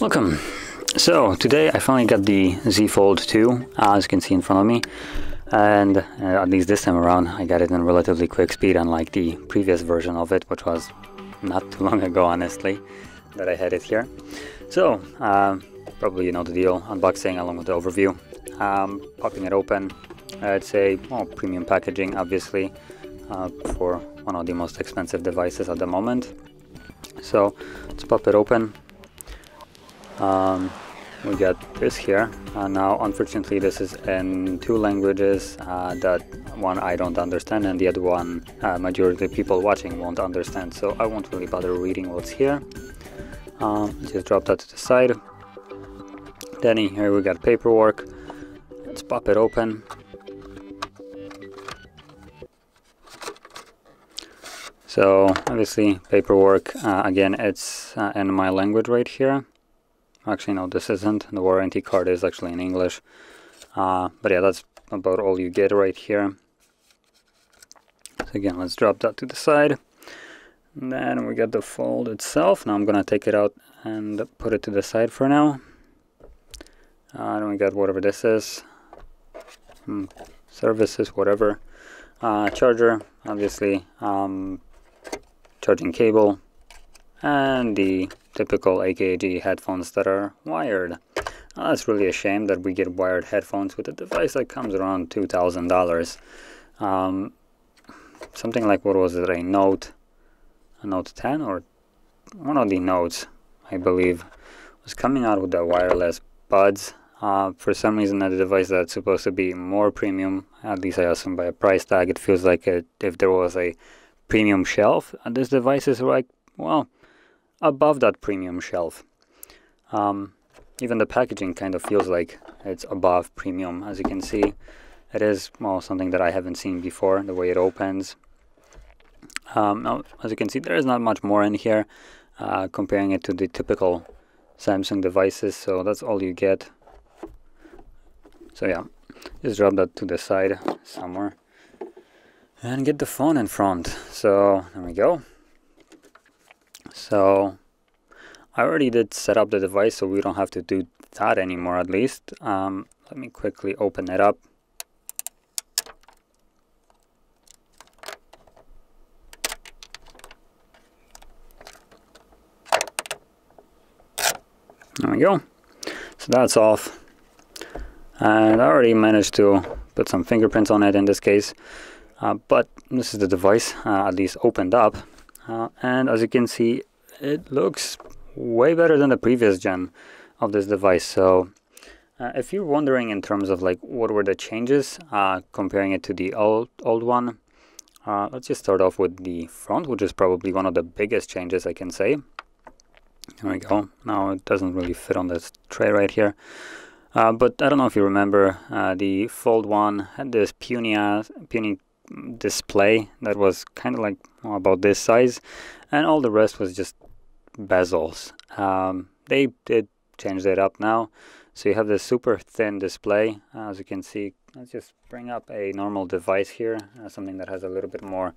Welcome. So today I finally got the Z Fold 2 as you can see in front of me and uh, at least this time around I got it in relatively quick speed unlike the previous version of it which was not too long ago honestly that I had it here. So uh, probably you know the deal, unboxing along with the overview. Um, popping it open, it's a well, premium packaging obviously uh, for one of the most expensive devices at the moment. So let's pop it open. Um, we got this here. Uh, now, unfortunately, this is in two languages uh, that one I don't understand and the other one uh, majority of people watching won't understand. So I won't really bother reading what's here. Um, just drop that to the side. Then here we got paperwork. Let's pop it open. So obviously paperwork, uh, again, it's uh, in my language right here. Actually, no, this isn't. The warranty card is actually in English. Uh, but yeah, that's about all you get right here. So again, let's drop that to the side. And then we got the fold itself. Now I'm gonna take it out and put it to the side for now. Uh, then we got whatever this is. Hmm, services, whatever. Uh, charger, obviously. Um, charging cable. And the typical AKG headphones that are wired. Uh, it's really a shame that we get wired headphones with a device that comes around $2,000. Um, something like, what was it, a Note, a Note 10 or one of the Notes, I believe, was coming out with the wireless buds. Uh, for some reason, a device that's supposed to be more premium, at least I assume by a price tag, it feels like if there was a premium shelf, and this device is like, well, above that premium shelf. Um, even the packaging kind of feels like it's above premium. As you can see, it is well something that I haven't seen before. The way it opens. Um, now, as you can see, there is not much more in here, uh, comparing it to the typical Samsung devices. So that's all you get. So yeah, just drop that to the side somewhere and get the phone in front. So there we go. So I already did set up the device so we don't have to do that anymore at least. Um, let me quickly open it up. There we go. So that's off. And I already managed to put some fingerprints on it in this case. Uh, but this is the device, uh, at least opened up. Uh, and as you can see, it looks way better than the previous gen of this device. So uh, if you're wondering in terms of like what were the changes, uh, comparing it to the old, old one, uh, let's just start off with the front, which is probably one of the biggest changes I can say. There we go. Now it doesn't really fit on this tray right here. But I don't know if you remember, the Fold 1 had this puny, puny display that was kind of like well, about this size and all the rest was just bezels. Um, they did change that up now. So you have this super thin display. As you can see, let's just bring up a normal device here, uh, something that has a little bit more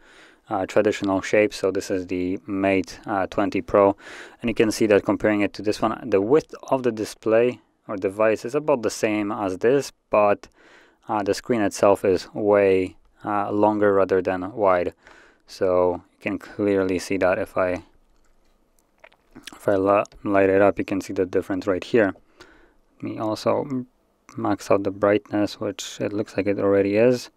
uh, traditional shape. So this is the Mate uh, 20 Pro. And you can see that comparing it to this one, the width of the display or device is about the same as this, but uh, the screen itself is way uh, longer rather than wide. So you can clearly see that if I if I light it up you can see the difference right here. Let me also max out the brightness which it looks like it already is.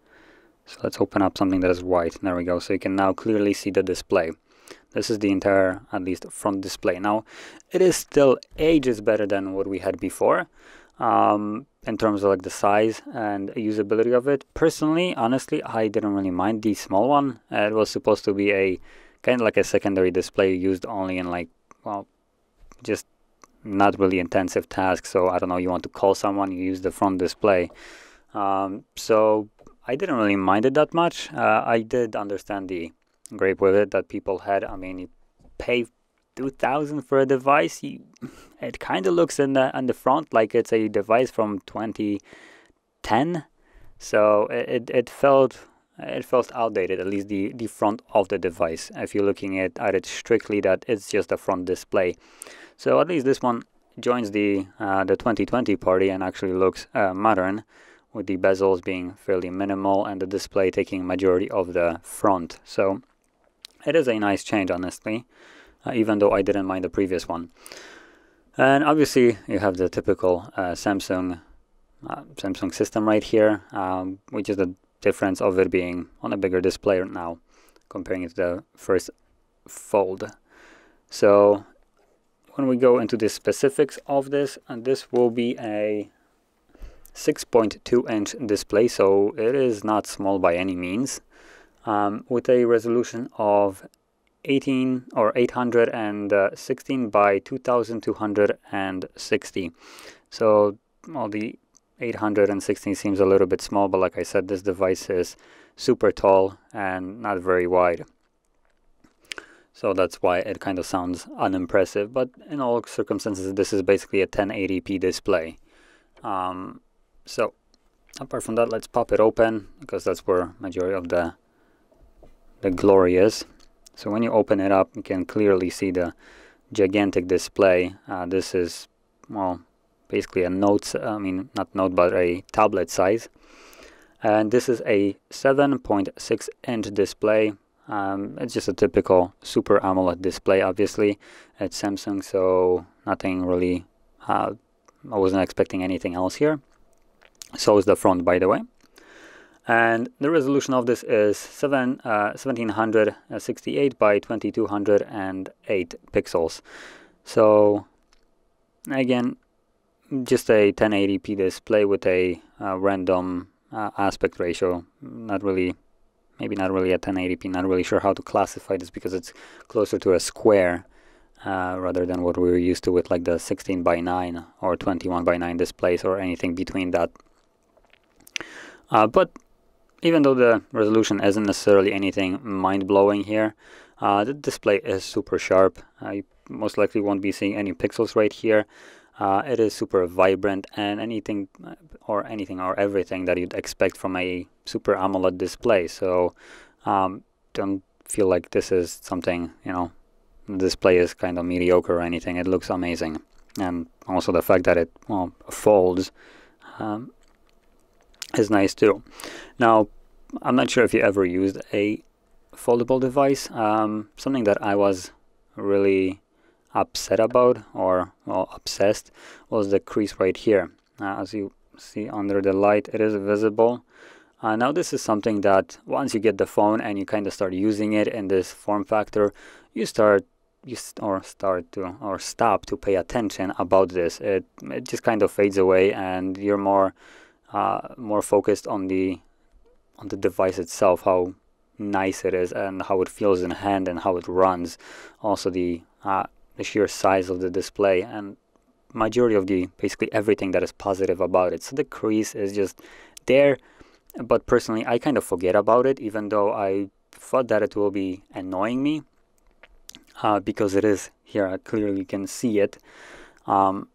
So let's open up something that is white. There we go. So you can now clearly see the display. This is the entire at least front display. Now it is still ages better than what we had before um, in terms of like the size and usability of it personally honestly I didn't really mind the small one uh, it was supposed to be a kind of like a secondary display used only in like well, just not really intensive tasks. So I don't know, you want to call someone, you use the front display. Um, so I didn't really mind it that much. Uh, I did understand the gripe with it that people had. I mean, you pay 2000 for a device, it kind of looks in the, on the front like it's a device from 2010. So it, it, it felt it felt outdated, at least the, the front of the device. If you're looking at, at it strictly, that it's just a front display. So at least this one joins the uh, the 2020 party and actually looks uh, modern, with the bezels being fairly minimal and the display taking majority of the front. So it is a nice change, honestly, uh, even though I didn't mind the previous one. And obviously, you have the typical uh, Samsung uh, Samsung system right here, um, which is the difference of it being on a bigger display now, comparing it to the first Fold. So when we go into the specifics of this, and this will be a 6.2 inch display, so it is not small by any means, um, with a resolution of 18 or 816 by 2260. So well, the 816 seems a little bit small, but like I said, this device is super tall and not very wide. So that's why it kind of sounds unimpressive. But in all circumstances, this is basically a 1080p display. Um, so apart from that, let's pop it open because that's where majority of the the glory is. So when you open it up, you can clearly see the gigantic display. Uh, this is, well, basically a note, I mean, not note, but a tablet size. And this is a 7.6 inch display. Um, it's just a typical Super AMOLED display, obviously. It's Samsung, so nothing really, uh, I wasn't expecting anything else here. So is the front, by the way. And the resolution of this is 7, uh, 1768 by 2208 pixels. So again, just a 1080p display with a uh, random uh, aspect ratio. Not really, maybe not really a 1080p. Not really sure how to classify this because it's closer to a square uh, rather than what we were used to with like the 16 by 9 or 21 by 9 displays or anything between that. Uh, but even though the resolution isn't necessarily anything mind-blowing here, uh, the display is super sharp. you most likely won't be seeing any pixels right here. Uh, it is super vibrant and anything or anything or everything that you'd expect from a super AMOLED display. So um, don't feel like this is something, you know, the display is kind of mediocre or anything. It looks amazing. And also the fact that it well, folds um, is nice too. Now, I'm not sure if you ever used a foldable device. Um, something that I was really upset about or well, obsessed was the crease right here. Uh, as you see under the light, it is visible. Uh, now this is something that once you get the phone and you kind of start using it in this form factor, you start you st or start to or stop to pay attention about this. It it just kind of fades away, and you're more uh, more focused on the on the device itself, how nice it is, and how it feels in hand, and how it runs. Also the uh, the sheer size of the display and majority of the basically everything that is positive about it. So the crease is just there, but personally I kind of forget about it even though I thought that it will be annoying me uh, because it is here. I clearly can see it. Um,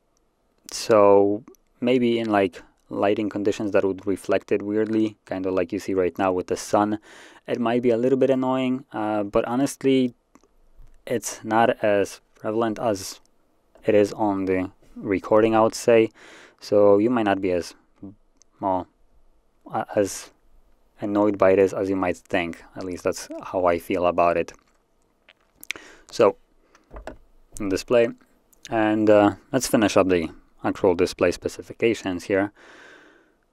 so maybe in like lighting conditions that would reflect it weirdly, kind of like you see right now with the sun, it might be a little bit annoying. Uh, but honestly, it's not as prevalent as it is on the recording I would say. So you might not be as well as annoyed by this as you might think. At least that's how I feel about it. So display. And uh, let's finish up the actual display specifications here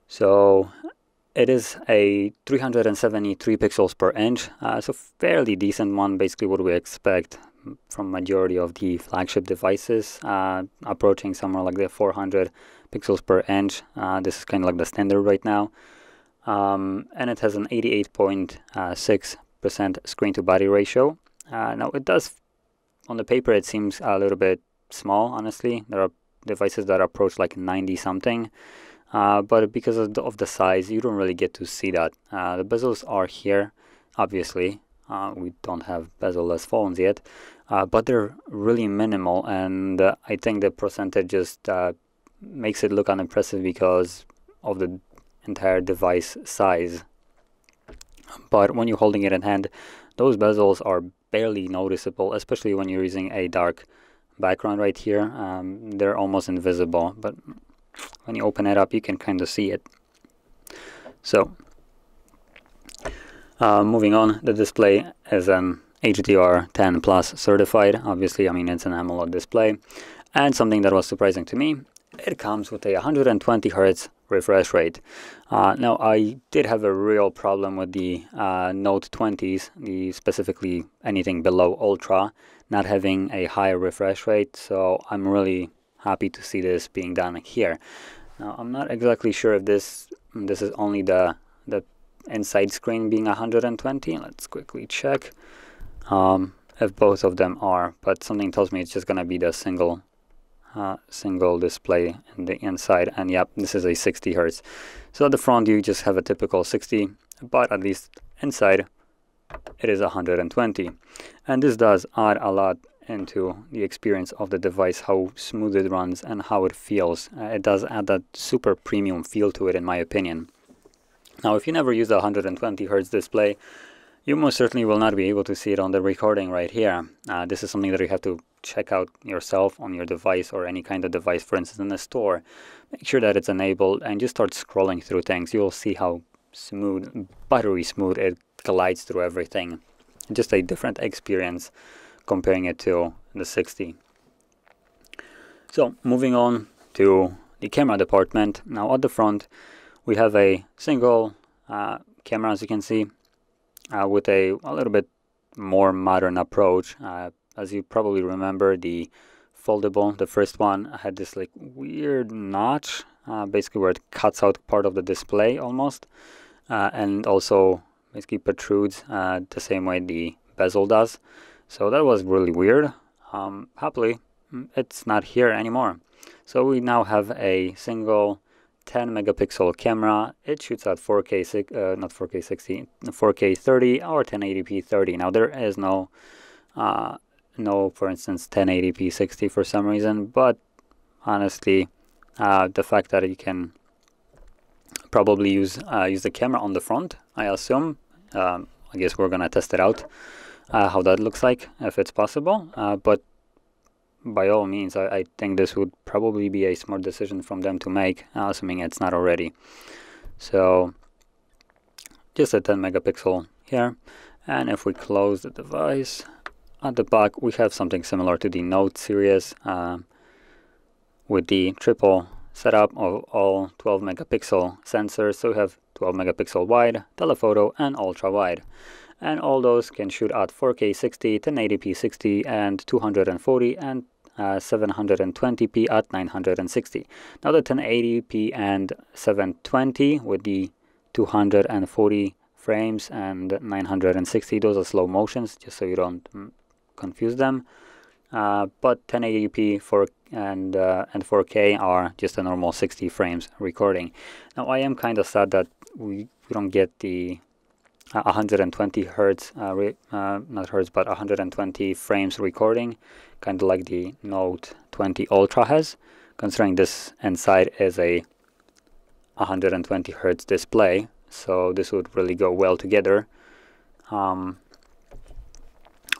so it is a 373 pixels per inch uh, so fairly decent one basically what we expect from majority of the flagship devices, uh, approaching somewhere like the 400 pixels per inch. Uh, this is kind of like the standard right now. Um, and it has an 88.6% screen to body ratio. Uh, now it does, on the paper it seems a little bit small, honestly. There are devices that approach like 90 something. Uh, but because of the, of the, size, you don't really get to see that. Uh, the bezels are here, obviously, uh, we don't have bezel-less phones yet, uh, but they're really minimal, and I think the percentage just makes it look unimpressive because of the entire device size. but when you're holding it in hand, those bezels are barely noticeable, especially when you're using a dark background right here. Um, they're almost invisible, but when you open it up, you can kind of see it. So, uh, moving on, the display is an HDR 10 Plus certified. Obviously, I mean, it's an AMOLED display. And something that was surprising to me, it comes with a 120 Hertz refresh rate. Uh, now, I did have a real problem with the uh, Note 20s, the specifically anything below Ultra, not having a higher refresh rate. So I'm really happy to see this being done here. Now, I'm not exactly sure if this this is only the the inside screen being 120. Let's quickly check um, if both of them are, but something tells me it's just to be the single uh, single display in the inside and yep this is a 60 hertz so at the front you just have a typical 60 but at least inside it is 120 and this does add a lot into the experience of the device how smooth it runs and how it feels uh, it does add that super premium feel to it in my opinion now if you never use a 120 hertz display you most certainly will not be able to see it on the recording right here. Uh, this is something that you have to check out yourself on your device or any kind of device, for instance, in the store. Make sure that it's enabled and just start scrolling through things. You'll see how smooth, buttery smooth it glides through everything. Just a different experience comparing it to the 60. So moving on to the camera department. Now at the front we have a single uh, camera as you can see uh, with a, a little bit more modern approach. Uh, as you probably remember, the foldable, the first one, had this like weird notch, uh, basically where it cuts out part of the display almost, uh, and also basically protrudes uh, the same way the bezel does. So that was really weird. Um, happily, mm, it's not here anymore. So we now have a single 10 megapixel camera. It shoots at 4K, uh, not 4K 60, 4K 30 or 1080p 30. Now there is no, uh, no, for instance, 1080p 60 for some reason, but honestly, uh, the fact that you can probably use uh, use the camera on the front, I assume. Um, I guess we're gonna test it out, uh, how that looks like if it's possible. Uh, but by all means, I, I, think this would probably be a smart decision from them to make, uh, assuming it's not already. So just a 10 megapixel here. And if we close the device, at the back we have something similar to the Note series uh, with the triple setup of all 12 megapixel sensors. So we have 12 megapixel wide, telephoto, and ultra wide and all those can shoot at 4K 60, 1080p 60, and 240 and uh, 720p at 960. Now the 1080p and 720 with the 240 frames and 960, those are slow motions, just so you don't mm, confuse them. Uh, but 1080p for and uh, and 4K are just a normal 60 frames recording. Now I am kind of sad that we, we don't get the 120 hertz, uh, uh, not hertz, but 120 frames recording, kind of like the Note 20 Ultra has, considering this inside is a 120 hertz display, so this would really go well together. Um,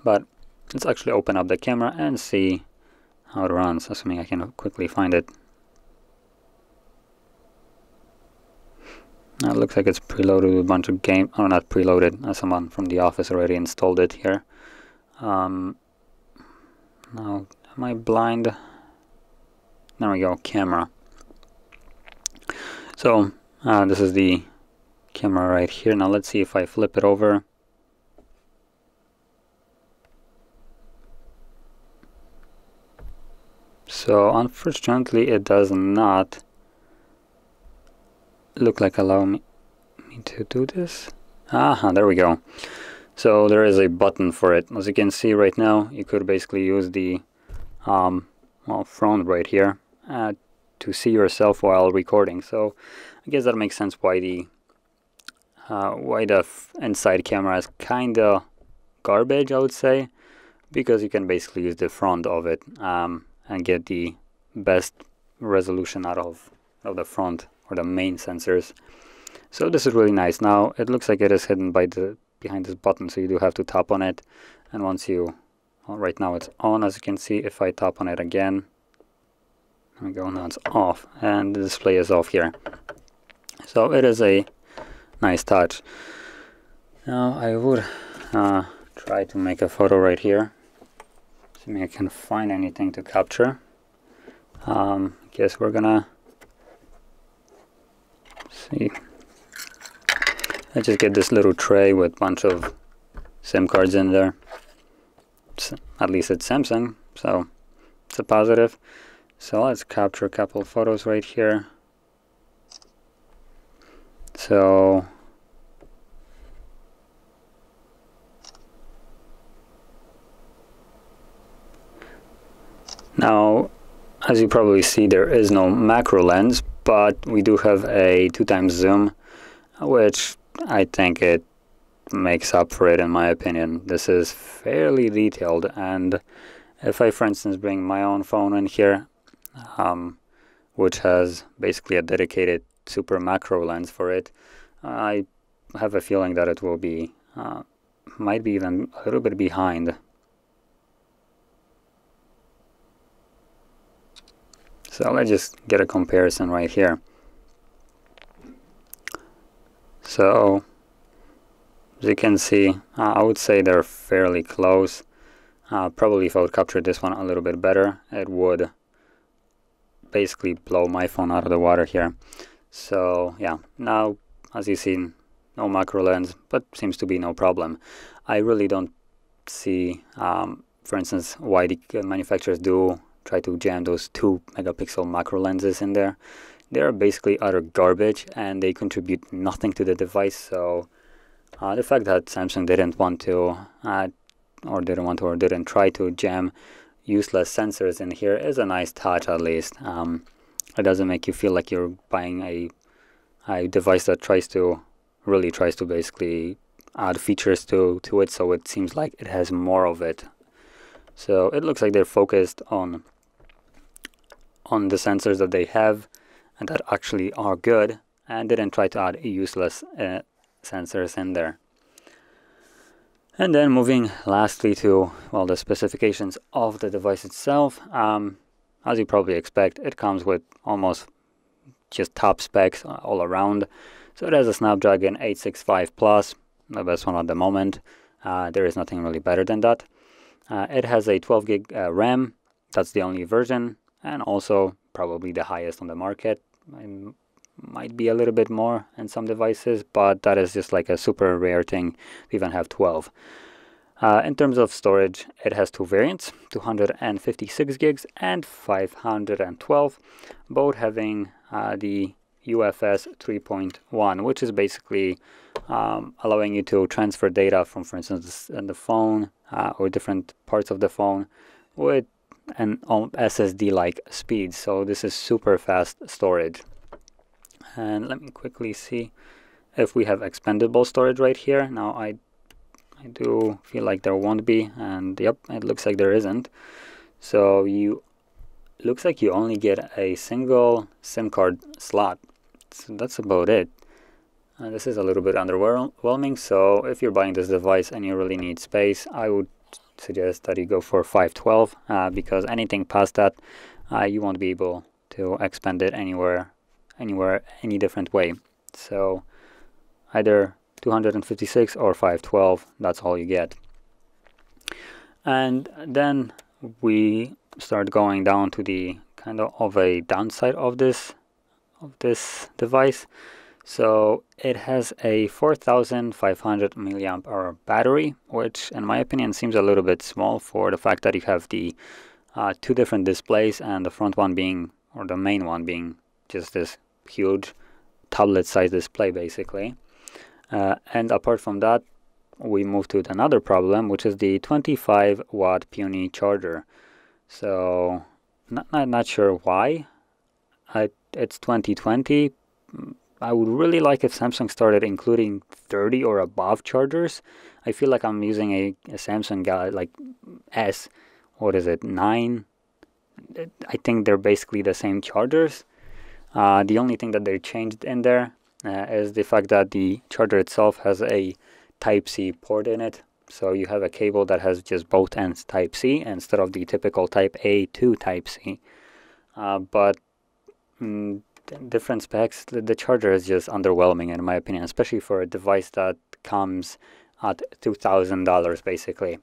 but let's actually open up the camera and see how it runs, assuming I can quickly find it. It looks like it's preloaded with a bunch of game, or not preloaded, uh, someone from the office already installed it here. Um, now, am I blind? There we go, camera. So, uh, this is the camera right here. Now let's see if I flip it over. So, unfortunately, it does not look like allow me, me to do this. Aha, there we go. So there is a button for it. As you can see right now, you could basically use the um, well, front right here uh, to see yourself while recording. So I guess that makes sense why the uh, why the inside camera is kind of garbage, I would say, because you can basically use the front of it um, and get the best resolution out of, of the front or the main sensors. So this is really nice. Now it looks like it is hidden by the behind this button, so you do have to tap on it. And once you, well, right now it's on, as you can see. If I tap on it again, there we go. Now it's off, and the display is off here. So it is a nice touch. Now I would uh, try to make a photo right here. See if I can find anything to capture. Um, guess we're gonna see. I just get this little tray with bunch of SIM cards in there. It's, at least it's Samsung, so it's a positive. So let's capture a couple photos right here. So now as you probably see there is no macro lens but we do have a two times zoom which I think it makes up for it in my opinion. This is fairly detailed and if I for instance bring my own phone in here um, which has basically a dedicated super macro lens for it I have a feeling that it will be uh, might be even a little bit behind so let's just get a comparison right here. So as you can see uh, I would say they're fairly close. Uh, probably if I would capture this one a little bit better it would basically blow my phone out of the water here. So yeah now as you see no macro lens but seems to be no problem. I really don't see um, for instance why the manufacturers do try to jam those 2 megapixel macro lenses in there. They're basically utter garbage and they contribute nothing to the device. So uh, the fact that Samsung didn't want to uh, or didn't want to or didn't try to jam useless sensors in here is a nice touch at least. Um, it doesn't make you feel like you're buying a, a device that tries to really tries to basically add features to to it so it seems like it has more of it. So it looks like they're focused on on the sensors that they have and that actually are good and didn't try to add useless uh, sensors in there. And then moving lastly to well the specifications of the device itself. Um, as you probably expect, it comes with almost just top specs all around. So it has a Snapdragon 865 Plus, the best one at the moment. Uh, there is nothing really better than that. Uh, it has a 12 gig uh, RAM. That's the only version and also probably the highest on the market. It might be a little bit more in some devices, but that is just like a super rare thing to even have 12. Uh, in terms of storage, it has two variants, 256 gigs and 512, both having uh, the UFS 3.1, which is basically um, allowing you to transfer data from, for instance, the phone uh, or different parts of the phone with and on SSD-like speed. So this is super fast storage. And let me quickly see if we have expandable storage right here. Now I I do feel like there won't be, and yep, it looks like there isn't. So you looks like you only get a single SIM card slot. So that's about it. And this is a little bit underwhelming. So if you're buying this device and you really need space, I would suggest that you go for 512 uh, because anything past that uh, you won't be able to expand it anywhere anywhere any different way. So either 256 or 512 that's all you get. And then we start going down to the kind of, of a downside of this of this device so it has a 4500 milliamp hour battery, which in my opinion seems a little bit small for the fact that you have the uh, two different displays and the front one being, or the main one being just this huge tablet size display basically. Uh, and apart from that, we move to another problem, which is the 25 watt puny charger. So not, not, not sure why. I, it's 2020 I would really like if Samsung started including 30 or above chargers. I feel like I'm using a, a Samsung guy like S, what is it, 9? I think they're basically the same chargers. Uh, the only thing that they changed in there uh, is the fact that the charger itself has a Type-C port in it. So you have a cable that has just both ends Type-C instead of the typical Type-A to Type-C. Uh, but mm, different specs, the, charger is just underwhelming in my opinion, especially for a device that comes at $2,000 basically.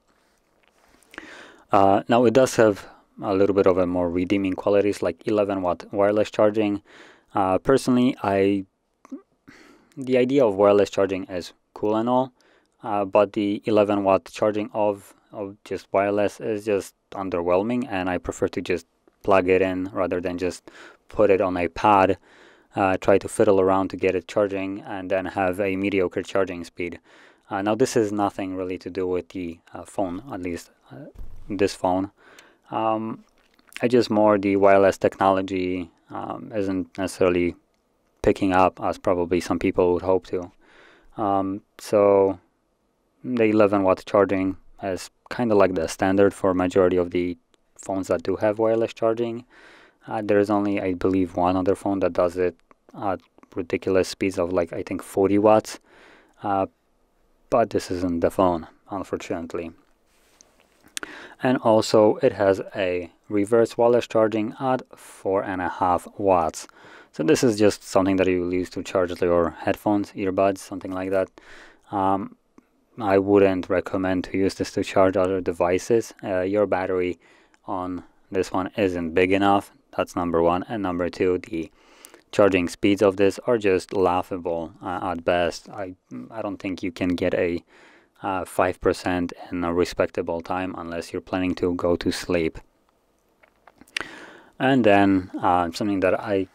Uh, now it does have a little bit of a more redeeming qualities like 11 watt wireless charging. Uh, personally, I the idea of wireless charging is cool and all, uh, but the 11 watt charging of of just wireless is just underwhelming, and I prefer to just plug it in rather than just put it on a pad, uh, try to fiddle around to get it charging, and then have a mediocre charging speed. Uh, now this is nothing really to do with the uh, phone, at least uh, this phone. Um, I just more the wireless technology um, isn't necessarily picking up as probably some people would hope to. Um, so the 11 watt charging is kind of like the standard for majority of the phones that do have wireless charging. Uh, there is only, I believe, one other phone that does it at ridiculous speeds of like I think 40 watts. Uh, but this isn't the phone, unfortunately. And also, it has a reverse wireless charging at four and a half watts. So this is just something that you will use to charge your headphones, earbuds, something like that. Um, I wouldn't recommend to use this to charge other devices. Uh, your battery on this one isn't big enough. That's number one. And number two, the charging speeds of this are just laughable uh, at best. I, I don't think you can get a 5% uh, in a respectable time unless you're planning to go to sleep. And then uh, something that I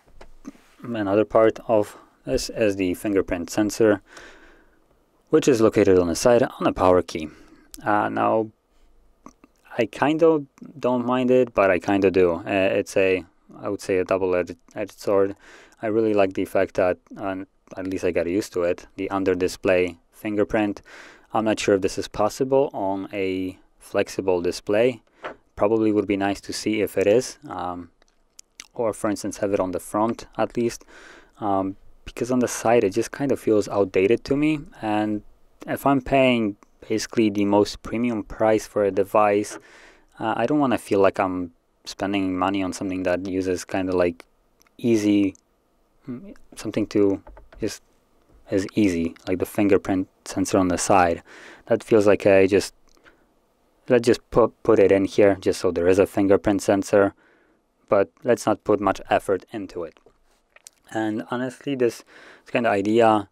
another part of this is the fingerprint sensor, which is located on the side on a power key. Uh, now, I kind of don't mind it, but I kind of do. Uh, it's a, I would say, a double-edged sword. I really like the fact that, uh, at least I got used to it, the under-display fingerprint. I'm not sure if this is possible on a flexible display. Probably would be nice to see if it is. Um, or for instance have it on the front at least um, because on the side it just kind of feels outdated to me and if I'm paying basically the most premium price for a device uh, I don't want to feel like I'm spending money on something that uses kind of like easy mm, something to just as easy like the fingerprint sensor on the side that feels like I just let's just put put it in here just so there is a fingerprint sensor but let's not put much effort into it. And honestly, this, this kind of idea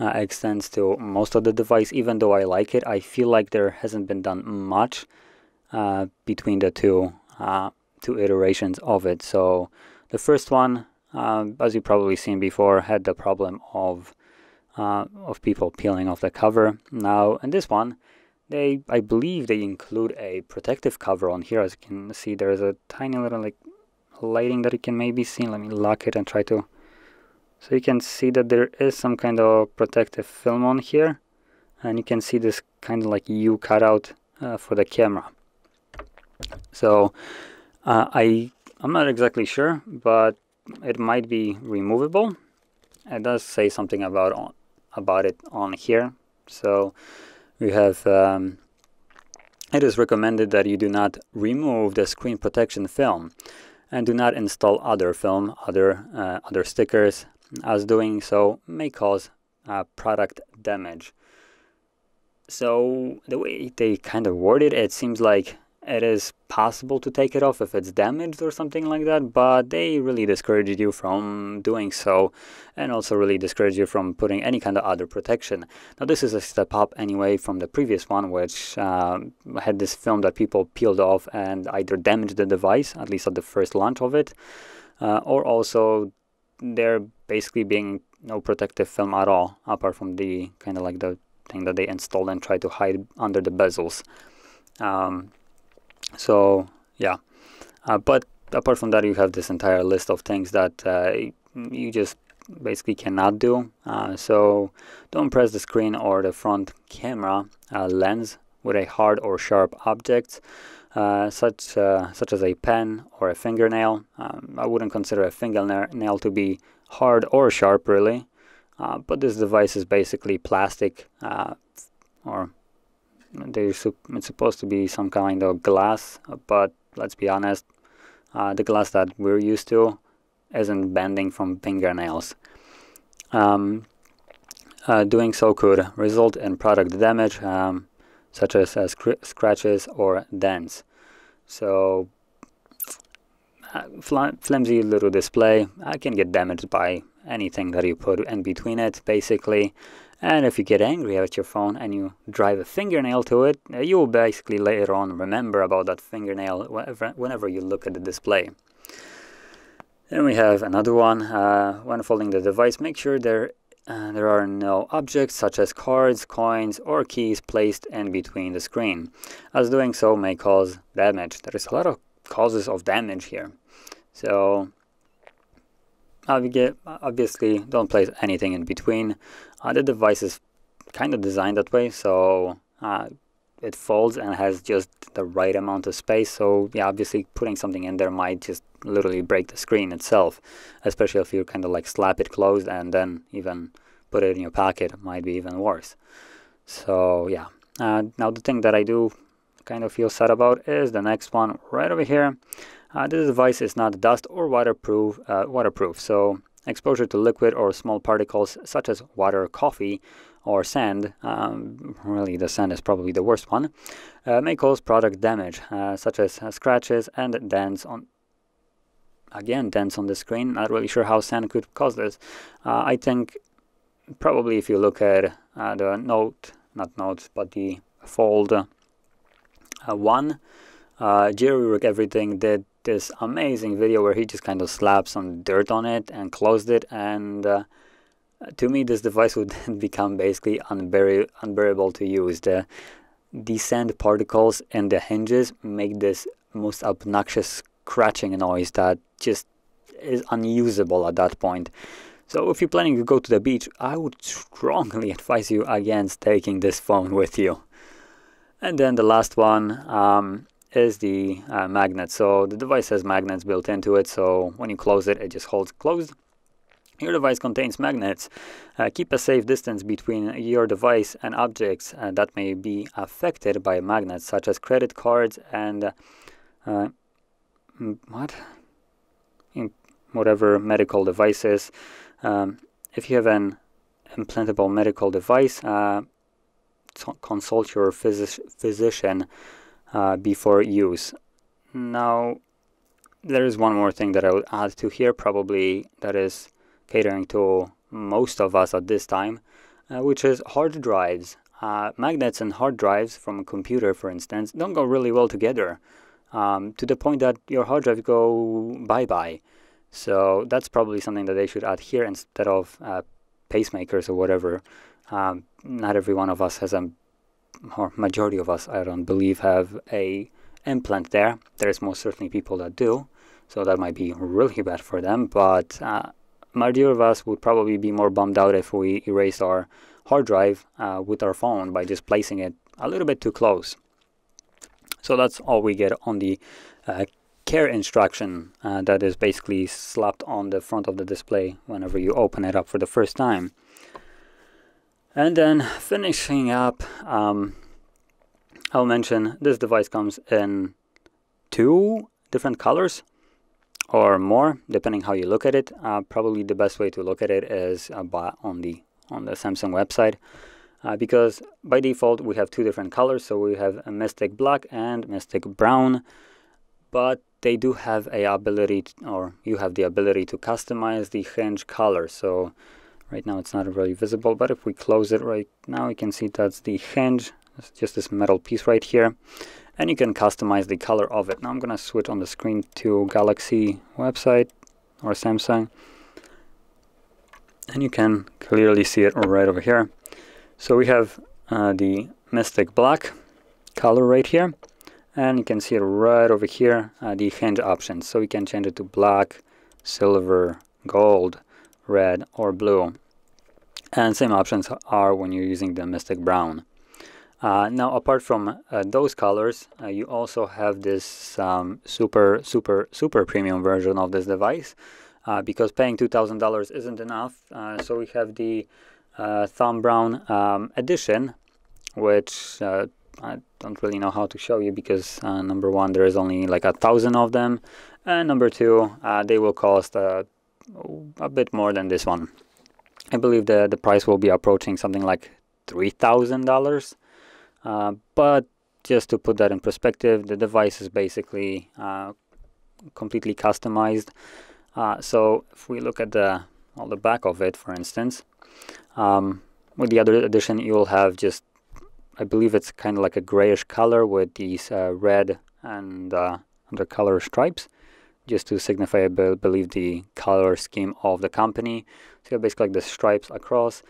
uh, extends to most of the device. Even though I like it, I feel like there hasn't been done much uh, between the two uh, two iterations of it. So the first one, uh, as you've probably seen before, had the problem of uh, of people peeling off the cover. Now in this one, they I believe they include a protective cover on here. As you can see, there is a tiny little like lighting that you can maybe see. Let me lock it and try to... So you can see that there is some kind of protective film on here. And you can see this kind of like U cutout uh, for the camera. So uh, I, I'm not exactly sure, but it might be removable. It does say something about on, about it on here. So we have um, it is recommended that you do not remove the screen protection film and do not install other film, other, uh, other stickers, as doing so may cause uh, product damage. So the way they kind of worded it, it seems like it is possible to take it off if it's damaged or something like that, but they really discourage you from doing so and also really discourage you from putting any kind of other protection. Now this is a step up anyway from the previous one which uh, had this film that people peeled off and either damaged the device, at least at the first launch of it, uh, or also there basically being no protective film at all apart from the kind of like the thing that they installed and tried to hide under the bezels. Um, so yeah, uh, but apart from that, you have this entire list of things that uh, you just basically cannot do. Uh, so don't press the screen or the front camera uh, lens with a hard or sharp object. Uh, such uh, such as a pen or a fingernail. Um, I wouldn't consider a fingernail to be hard or sharp really. uh, but this device is basically plastic uh, or it's supposed to be some kind of glass but let's be honest uh, the glass that we're used to isn't bending from fingernails um, uh, doing so could result in product damage um, such as scratches or dents so uh, flimsy little display. Uh, can get damaged by anything that you put in between it basically. And if you get angry at your phone and you drive a fingernail to it uh, you will basically later on remember about that fingernail whenever, whenever you look at the display. Then we have another one. Uh, when folding the device make sure there uh, there are no objects such as cards, coins, or keys placed in between the screen, as doing so may cause damage. There is a lot of causes of damage here. So obviously don't place anything in between. Uh, the device is kind of designed that way, so uh, it folds and has just the right amount of space. So yeah, obviously putting something in there might just literally break the screen itself, especially if you kind of like slap it closed and then even put it in your pocket, it might be even worse. So yeah, uh, now the thing that I do kind of feel sad about is the next one right over here. Uh, this device is not dust or waterproof, uh, waterproof, so exposure to liquid or small particles such as water, coffee, or sand, um, really the sand is probably the worst one, uh, may cause product damage, uh, such as uh, scratches and dents on, again, dents on the screen. Not really sure how sand could cause this. Uh, I think probably if you look at the note, not notes, but the fold one, uh, JerryRigEverything did this amazing video where he just kind of slapped some dirt on it and closed it and uh, to me this device would become basically unbear unbearable to use. The, sand particles and the hinges make this most obnoxious scratching noise that just is unusable at that point. So if you're planning to go to the beach, I would strongly advise you against taking this phone with you. And then the last one um, is the uh, magnet. So the device has magnets built into it, so when you close it, it just holds closed. Your device contains magnets. Uh, keep a safe distance between your device and objects uh, that may be affected by magnets, such as credit cards and uh, what? In whatever medical devices. Um, if you have an implantable medical device, uh, consult your physi physician uh, before use. Now, there is one more thing that I would add to here, probably that is catering to most of us at this time, uh, which is hard drives. Uh, magnets and hard drives from a computer, for instance, don't go really well together um, to the point that your hard drive go bye-bye. So that's probably something that they should add here instead of uh, pacemakers or whatever. Um, not every one of us has a or majority of us, I don't believe, have a implant there. There's most certainly people that do, so that might be really bad for them. But uh, majority of us would probably be more bummed out if we erase our hard drive uh, with our phone by just placing it a little bit too close. So that's all we get on the uh, care instruction uh, that is basically slapped on the front of the display whenever you open it up for the first time. And then finishing up, um, I'll mention this device comes in two different colors or more, depending how you look at it. Uh, probably the best way to look at it is uh, on the on the Samsung website, uh, because by default we have two different colors. So we have a Mystic Black and Mystic Brown, but they do have a ability, to, or you have the ability to customize the hinge color. So Right now it's not really visible, but if we close it right now, you can see that's the hinge. It's just this metal piece right here. And you can customize the color of it. Now I'm going to switch on the screen to Galaxy website or Samsung. And you can clearly see it right over here. So we have uh, the Mystic Black color right here. And you can see it right over here, uh, the hinge options. So we can change it to black, silver, gold, red, or blue. And same options are when you're using the Mystic Brown. Uh, now, apart from uh, those colors, uh, you also have this um, super, super, super premium version of this device, uh, because paying $2,000 isn't enough. Uh, so we have the uh, Thom Browne um, edition, which I don't really know how to show you because number one, there is only like a thousand of them, and number two, they will cost a bit more than this one. I believe the the price will be approaching something like three thousand uh, dollars. But just to put that in perspective, the device is basically uh, completely customized. Uh, so if we look at the well, the back of it, for instance, um, with the other edition, you'll have just I believe it's kind of like a grayish color with these uh, red and uh, undercolor stripes just to signify, I believe, the color scheme of the company. So you have basically like the stripes across.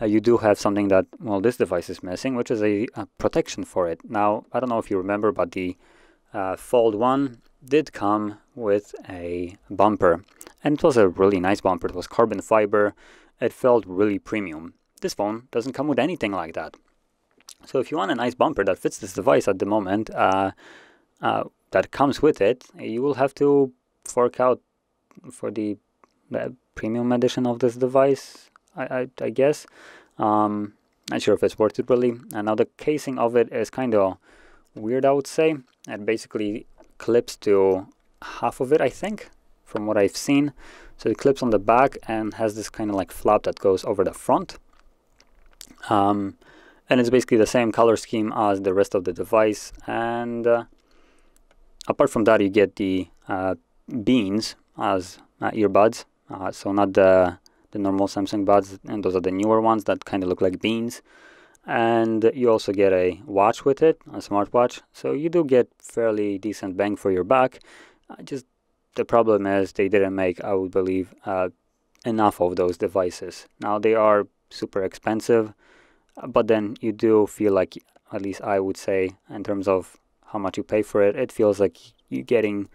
Uh, you do have something that, well, this device is missing, which is a, a protection for it. Now, I don't know if you remember, but the uh, Fold 1 did come with a bumper. And it was a really nice bumper. It was carbon fiber. It felt really premium. This phone doesn't come with anything like that. So if you want a nice bumper that fits this device at the moment, uh, uh that comes with it, you will have to fork out for the, premium edition of this device, I, I, I guess. Um, not sure if it's worth it really. And now the casing of it is kind of weird, I would say. It basically clips to half of it, I think, from what I've seen. So it clips on the back and has this kind of like flap that goes over the front. Um, and it's basically the same color scheme as the rest of the device. And uh, apart from that, you get the uh, beans as uh, earbuds. Uh, so not the the normal Samsung buds, and those are the newer ones that kind of look like beans. And you also get a watch with it, a smartwatch. So you do get fairly decent bang for your buck. Uh, just the problem is they didn't make, I would believe, uh, enough of those devices. Now they are super expensive, but then you do feel like, at least I would say, in terms of how much you pay for it, it feels like you're getting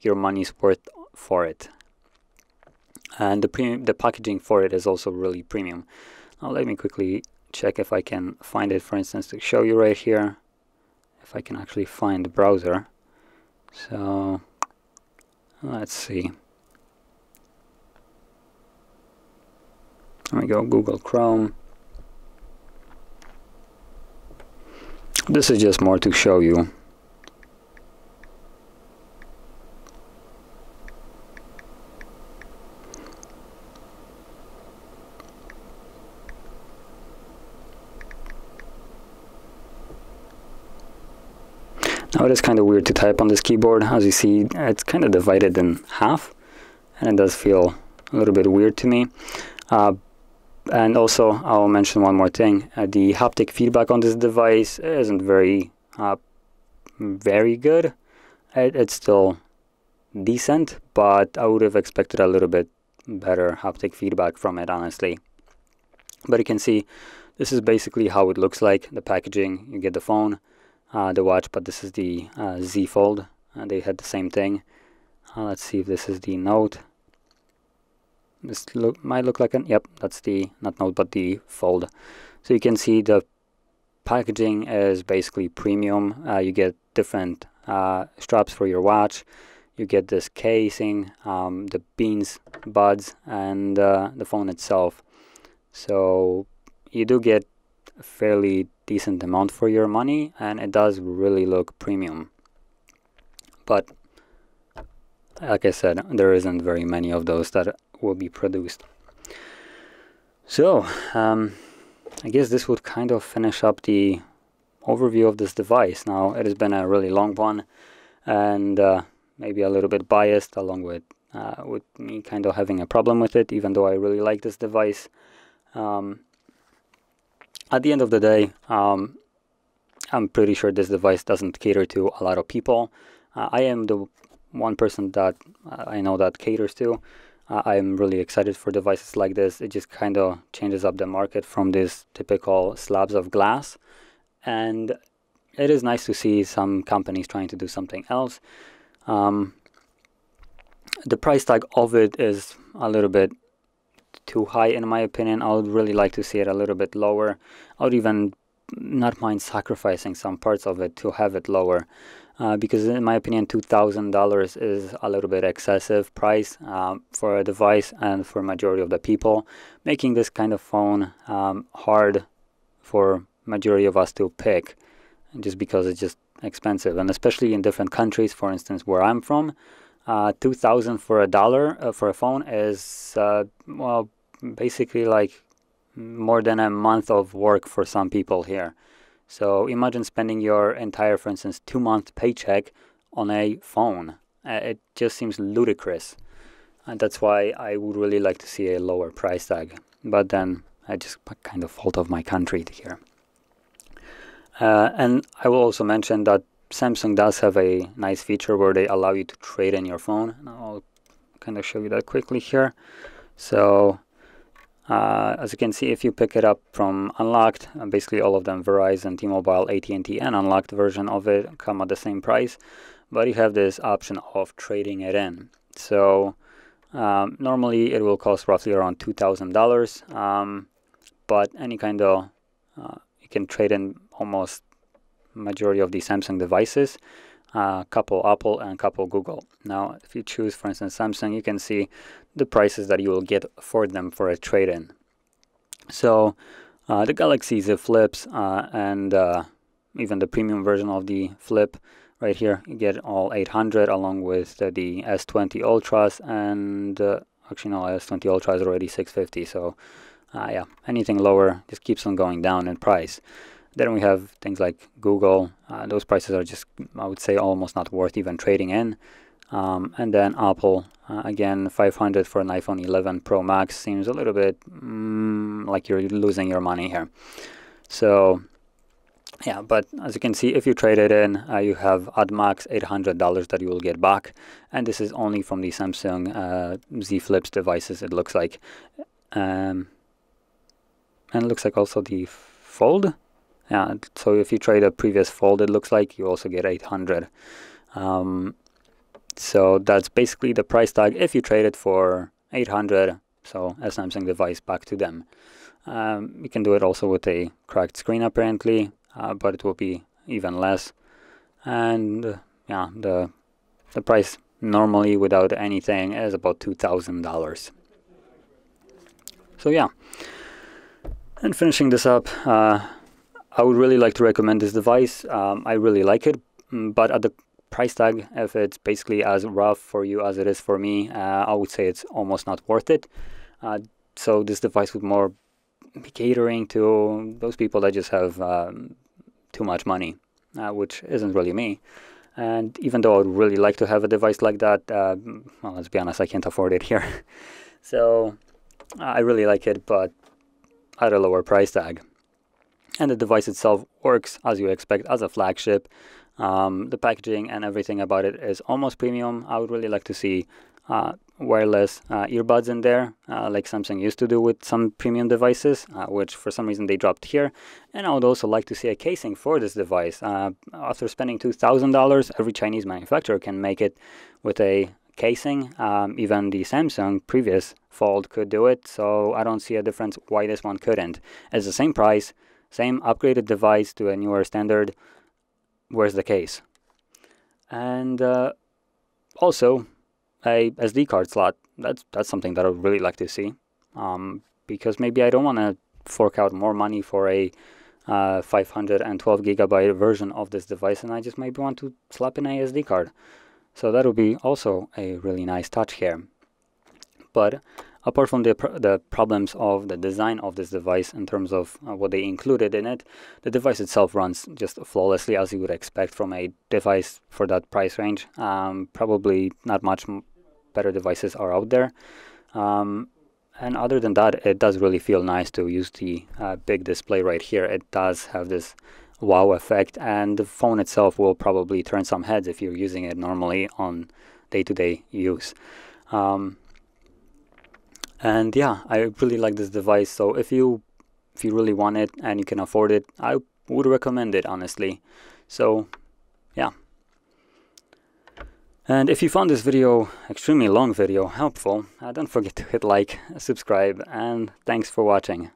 your money's worth for it. And the premium, the packaging for it is also really premium. Now let me quickly check if I can find it, for instance, to show you right here. If I can actually find the browser. So let's see. There we go, Google Chrome. This is just more to show you Is kind of weird to type on this keyboard. As you see, it's kind of divided in half, and it does feel a little bit weird to me. Uh, and also, I'll mention one more thing. Uh, the haptic feedback on this device isn't very, uh, very good. It, it's still decent, but I would have expected a little bit better haptic feedback from it, honestly. But you can see, this is basically how it looks like, the packaging. You get the phone, the watch, but this is the uh, Z Fold. Uh, they had the same thing. Uh, let's see if this is the Note. This look might look like an yep. That's the not Note, but the Fold. So you can see the packaging is basically premium. Uh, you get different uh, straps for your watch. You get this casing, um, the beans buds, and uh, the phone itself. So you do get fairly decent amount for your money and it does really look premium. But like I said there isn't very many of those that will be produced. So um, I guess this would kind of finish up the overview of this device. Now it has been a really long one and uh, maybe a little bit biased along with uh, with me kind of having a problem with it even though I really like this device. Um, at the end of the day, um, I'm pretty sure this device doesn't cater to a lot of people. Uh, I am the one person that uh, I know that caters to. Uh, I'm really excited for devices like this. It just kind of changes up the market from these typical slabs of glass. And it is nice to see some companies trying to do something else. Um, the price tag of it is a little bit too high in my opinion. I would really like to see it a little bit lower. I would even not mind sacrificing some parts of it to have it lower. uh, because in my opinion $2,000 is a little bit excessive price um, for a device and for majority of the people making this kind of phone um, hard for majority of us to pick just because it's just expensive and especially in different countries for instance where I'm from uh, 2000 for a dollar uh, for a phone is uh, well basically like more than a month of work for some people here so imagine spending your entire, for instance, two month paycheck on a phone. Uh, it just seems ludicrous. And that's why I would really like to see a lower price tag. But then I just kind of fault of my country here. Uh, and I will also mention that Samsung does have a nice feature where they allow you to trade in your phone. And I'll kind of show you that quickly here. So uh, as you can see, if you pick it up from Unlocked, uh, basically all of them, Verizon, T-Mobile, AT&T, and Unlocked version of it come at the same price, but you have this option of trading it in. So um, normally it will cost roughly around $2,000, um, but any kind of, uh, you can trade in almost majority of the Samsung devices uh, couple Apple and couple Google. Now, if you choose, for instance, Samsung, you can see the prices that you will get for them for a trade-in. So uh, the Galaxy Z Flips uh, and uh, even the premium version of the Flip right here, you get all 800 along with the S20 Ultras and uh, actually no, S20 Ultra is already 650. So uh, yeah, anything lower just keeps on going down in price. Then we have things like Google. Uh, those prices are just, I would say, almost not worth even trading in. Um, and then Apple, uh, again, 500 for an iPhone 11 Pro Max seems a little bit mm, like you're losing your money here. So, yeah, but as you can see, if you trade it in, uh, you have at max $800 that you will get back. And this is only from the Samsung uh, Z Flips devices, it looks like. Um, and it looks like also the Fold yeah so if you trade a previous fold it looks like you also get 800 um, so that's basically the price tag if you trade it for 800 so a Samsung device back to them. Um, you can do it also with a cracked screen apparently uh, but it will be even less. And uh, yeah the the price normally without anything is about $2,000 so yeah. And finishing this up uh, I would really like to recommend this device. Um, I really like it, mm, but at the price tag, if it's basically as rough for you as it is for me, uh, I would say it's almost not worth it. Uh, so this device would more be catering to those people that just have um, too much money, uh, which isn't really me. And even though I would really like to have a device like that, uh, well, let's be honest, I can't afford it here. so I really like it, but at a lower price tag and the device itself works as you expect as a flagship. Um, the packaging and everything about it is almost premium. I would really like to see uh, wireless uh, earbuds in there, uh, like Samsung used to do with some premium devices, uh, which for some reason they dropped here. And I would also like to see a casing for this device. Uh, after spending $2,000, every Chinese manufacturer can make it with a casing. Um, even the Samsung previous Fold could do it, so I don't see a difference why this one couldn't. It's the same price, same upgraded device to a newer standard. Where's the case? And uh, also a SD card slot. That's that's something that I would really like to see. Um, because maybe I don't want to fork out more money for a uh, 512 gigabyte version of this device, and I just maybe want to slap in a SD card. So that would be also a really nice touch here. But apart from the, pr the problems of the design of this device in terms of uh, what they included in it, the device itself runs just flawlessly as you would expect from a device for that price range. Um, probably not much better devices are out there. Um, and other than that, it does really feel nice to use the uh, big display right here. It does have this wow effect and the phone itself will probably turn some heads if you're using it normally on day-to-day -day use. Um, and yeah I really like this device. So if you if you really want it and you can afford it I would recommend it honestly. So yeah. And if you found this video extremely long video helpful uh, don't forget to hit like subscribe and thanks for watching